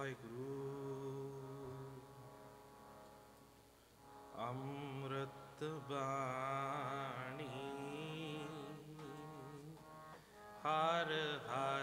ਵਾਹਿਗੁਰੂ। ਅੰਮ੍ਰਿਤ ਬਾਣੀ ਹਰ ਹਰ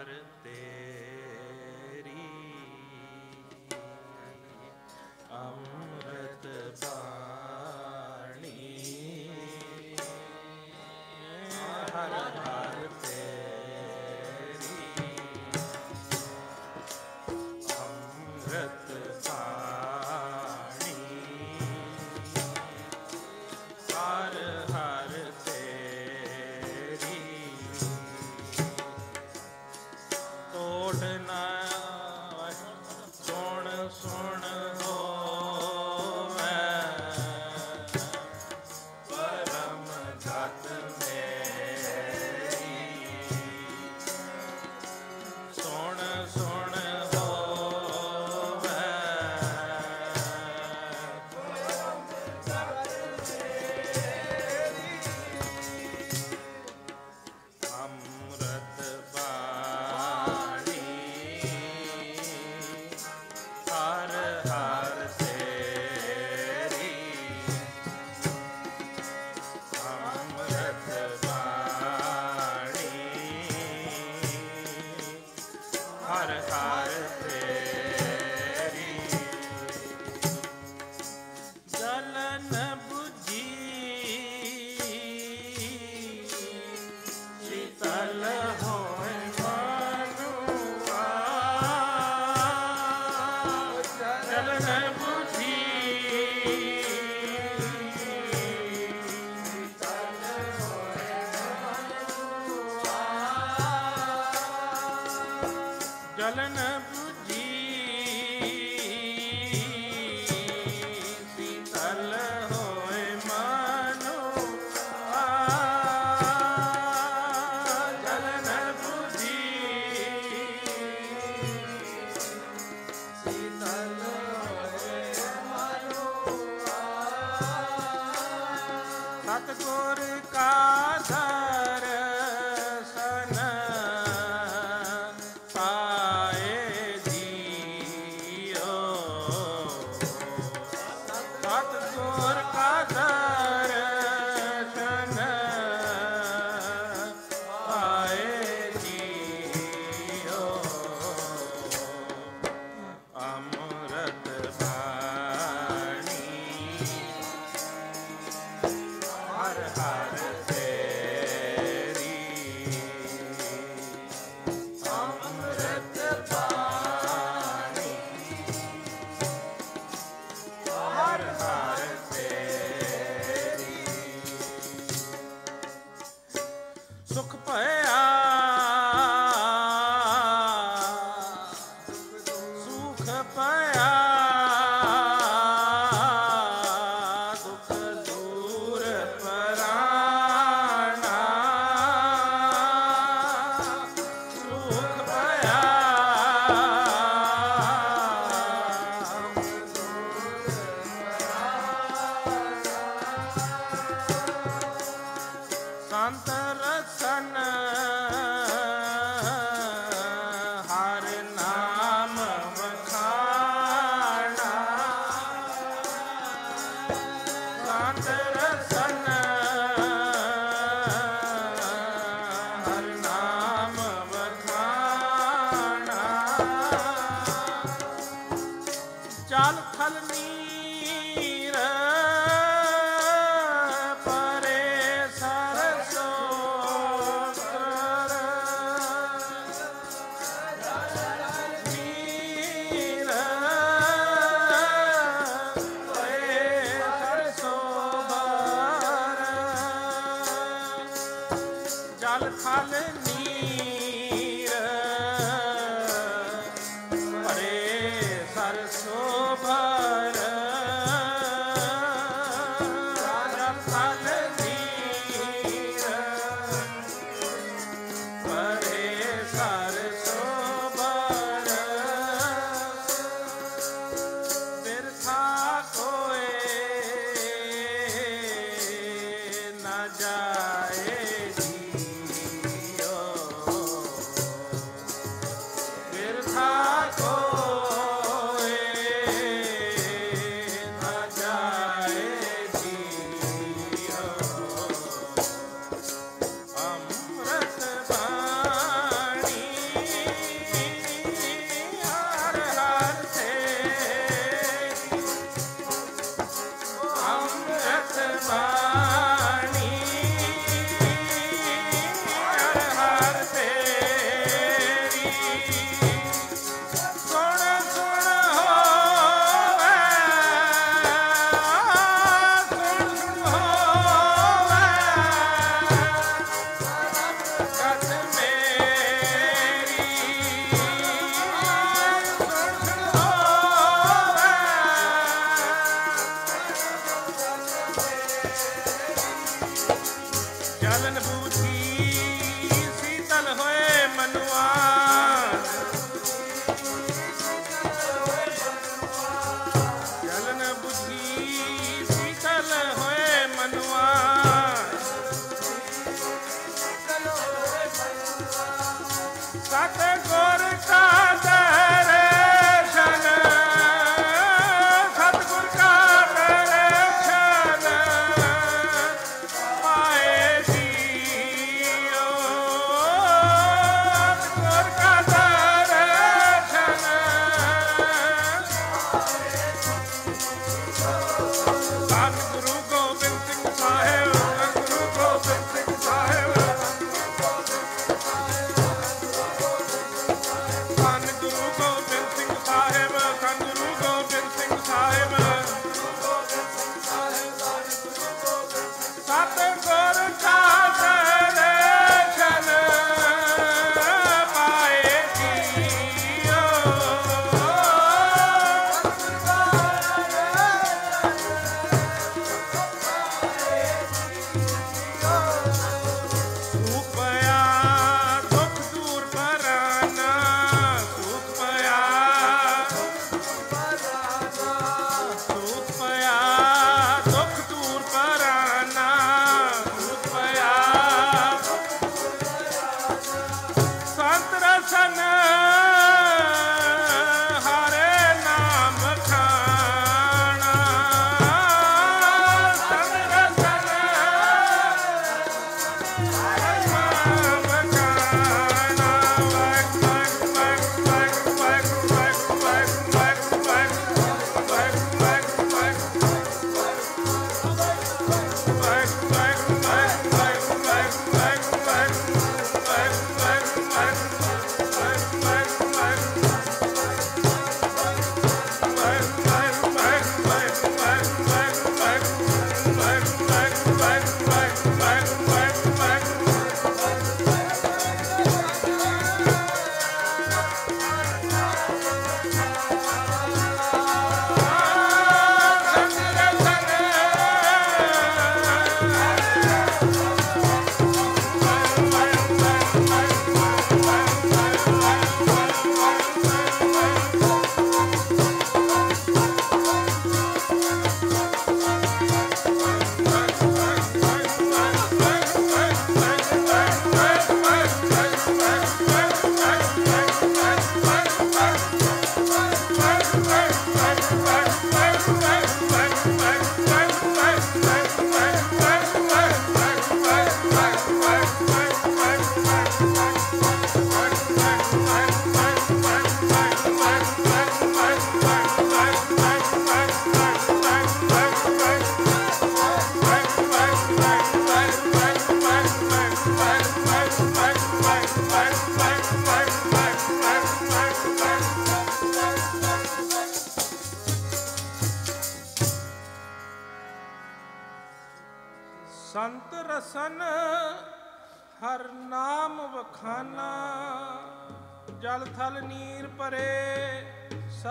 Oh.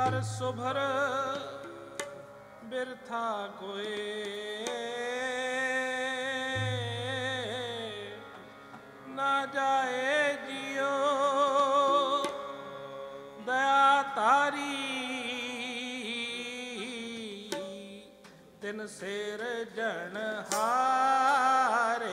ਕਰ ਸੁਭਰ ਬਿਰਥਾ ਕੋਏ। ਨਾ ਜਾਏ ਜਿਉ ਦਇਆ ਤਾਰੀ। ਤਿਨ ਸਿਰ ਜਣ ਹਾਰ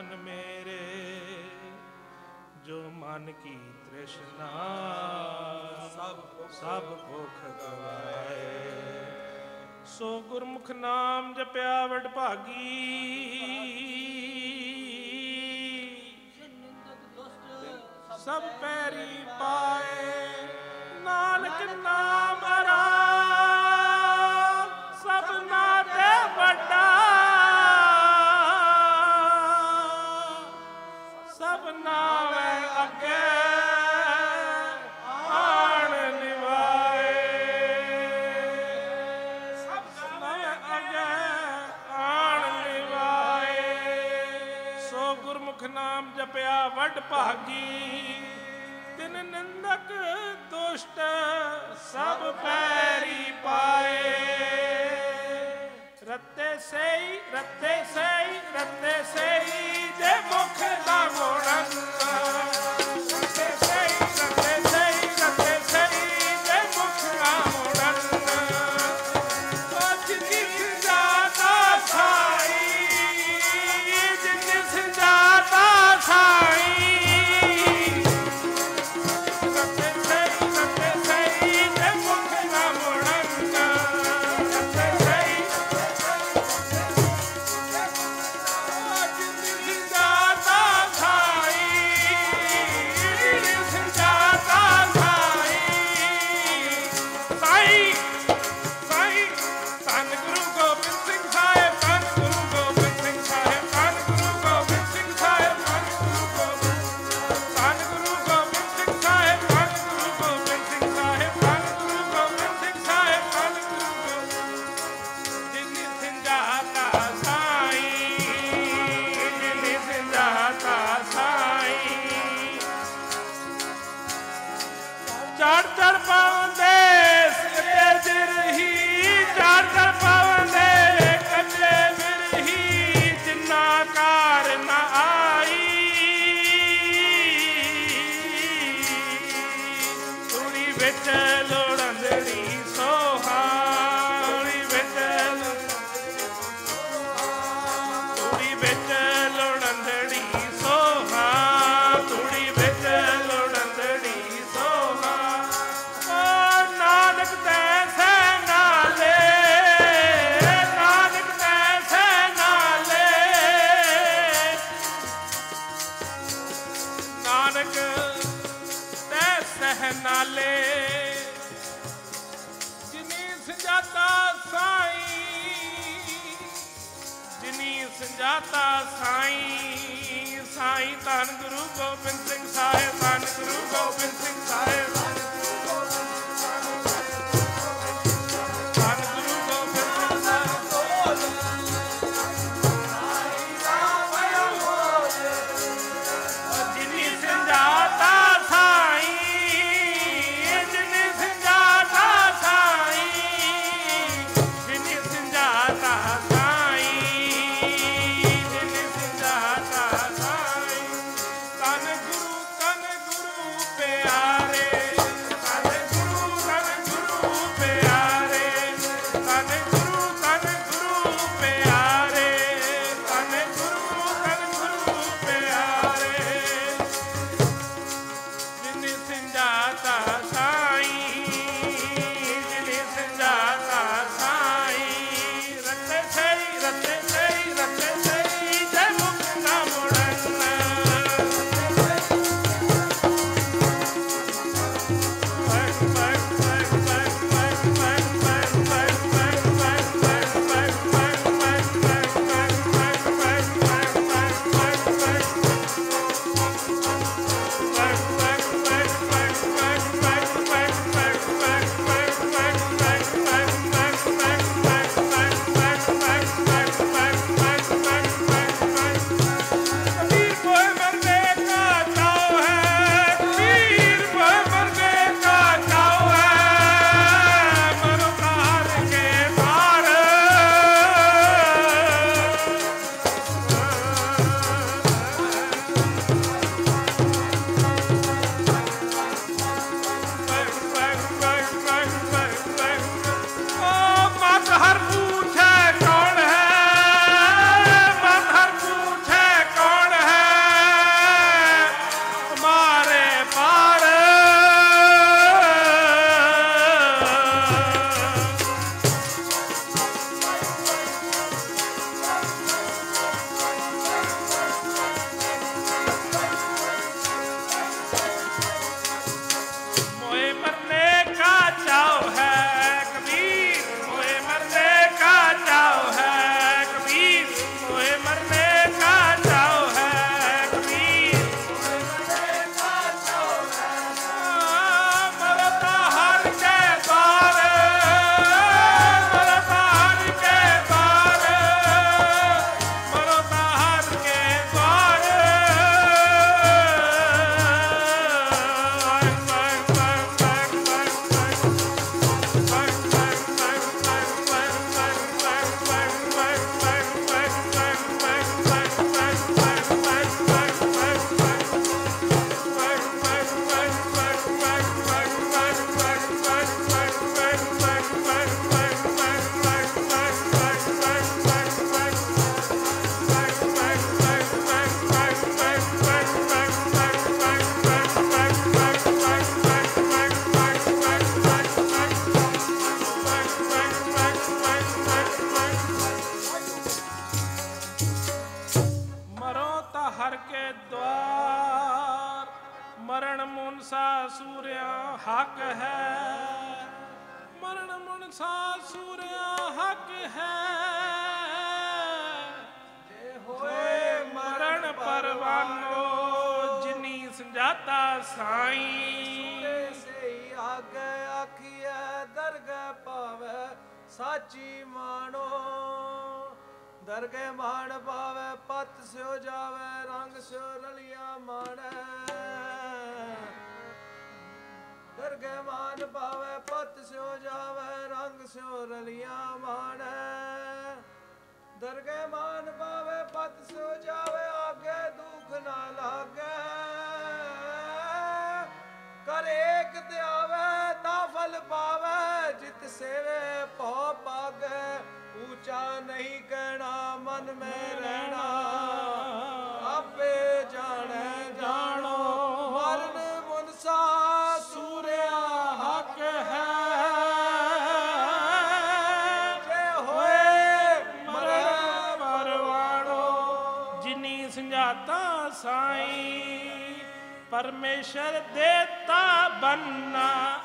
ਮਨ ਮੇਰੇ, ਜੋ ਮਨ ਕੀ ਤ੍ਰਿਸ਼ਨਾ, ਸਭ ਸਭ ਭੁਖ ਗਵਾਏ। ਸੋ ਗੁਰਮੁਖ ਨਾਮ ਜਪਿਆ ਵਡ ਭਾਗੀ। ਸਭ ਪੈਰੀ ਪਾਏ। ਨਾਨਕ ਨਾਮ ਲੱਗੇ ਮਾਨ ਪਾਵੇ, ਪਤ ਸਿਓ ਜਾਵੇ, ਰੰਗ ਸਿਓ ਰਲੀਆਂ ਮਾਣੈ। ਦਰਗੇ ਮਾਨ ਪਾਵੇ, ਪਤ ਸਿਓ ਜਾਵੇ, ਆਗੇ ਦੁਖ ਨਾ ਲਾਗੇ। ਕਰ ਏਕ ਤੇ ਆਵੇ, ਤਾ ਫਲ ਪਾਵੇ, ਜਿਤ ਸੇਵੇ ਭਉ ਪਾਗੇ ਊਚਾ ਨਹੀਂ ਕਹਿਣਾ, ਮਨ ਮੈਂ ਰਹਿਣਾ। ਬਸ਼ਰ ਬੰਨਾ।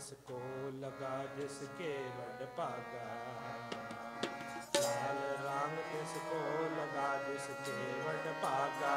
जिस को लगा जिसके बड भागा लाल राम जिसको लगा जिसके बड भागा